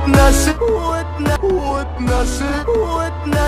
вот наши, вот, на, вот наши, вот наши.